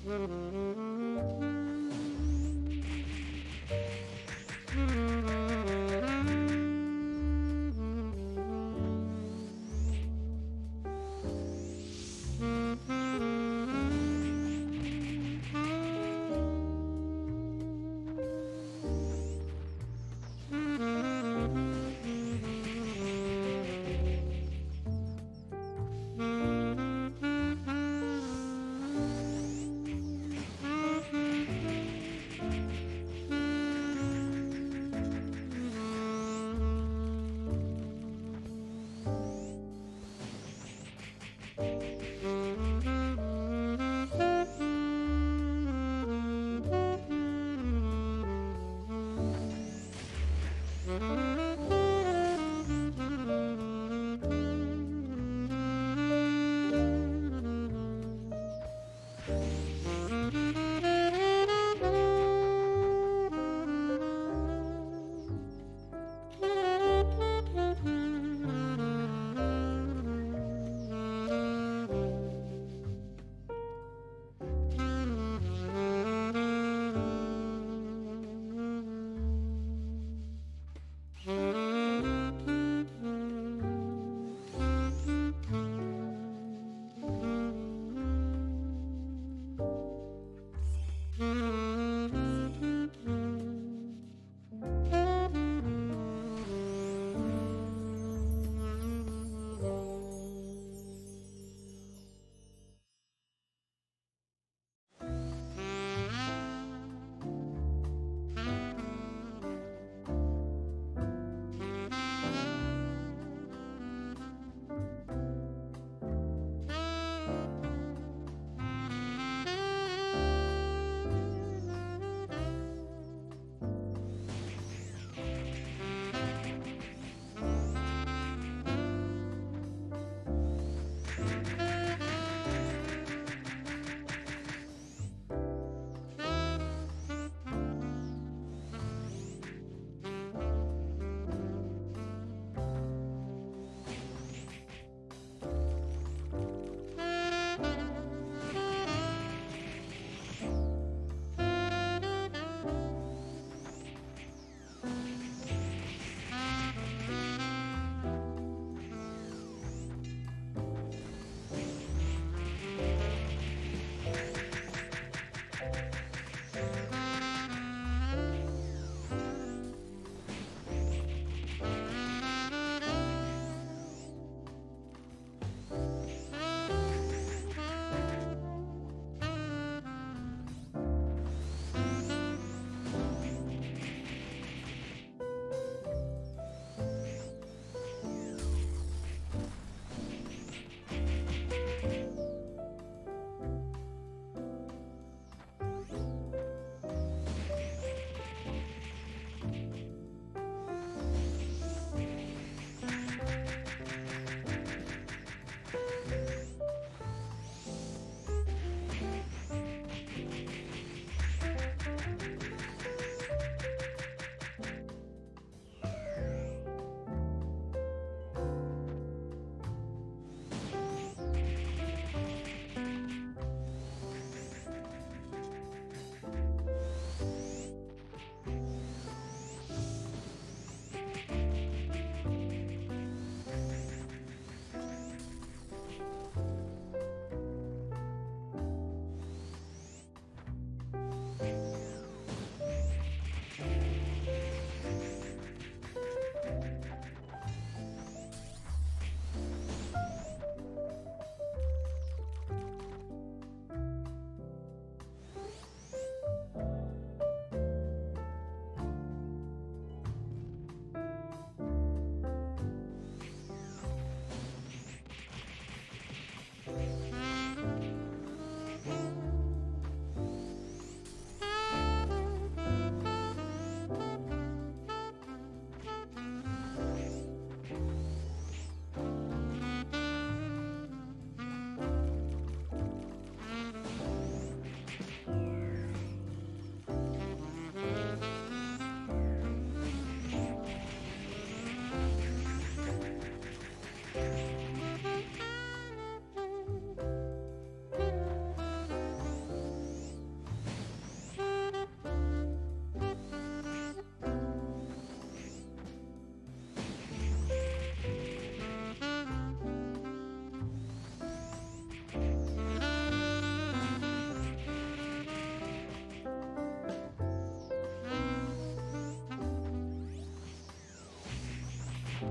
Mm-hmm.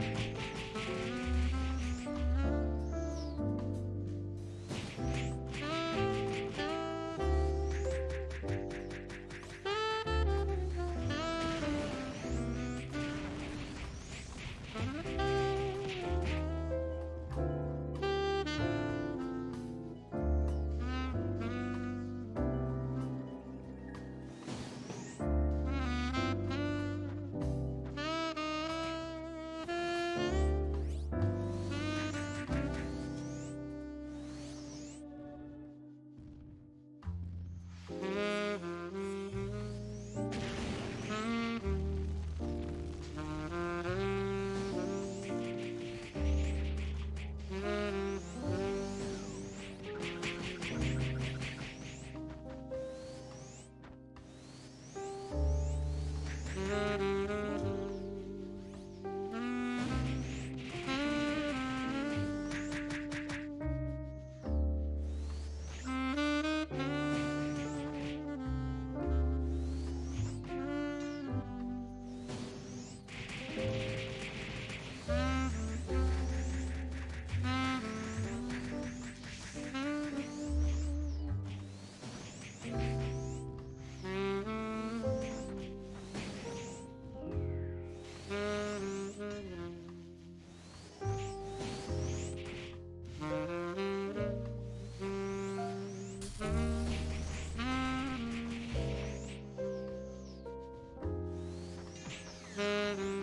Bye. Mm-hmm.